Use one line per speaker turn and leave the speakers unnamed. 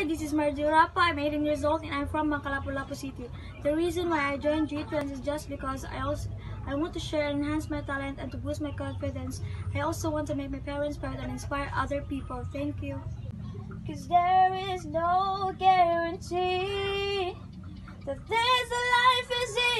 Hi, this is Marjorie Rapa. I'm 18 years old and I'm from Makalapulapu City. The reason why I joined G-Trends is just because I also I want to share and enhance my talent and to boost my confidence. I also want to make my parents proud and inspire other people. Thank you. Cause there is no guarantee that this life is easy.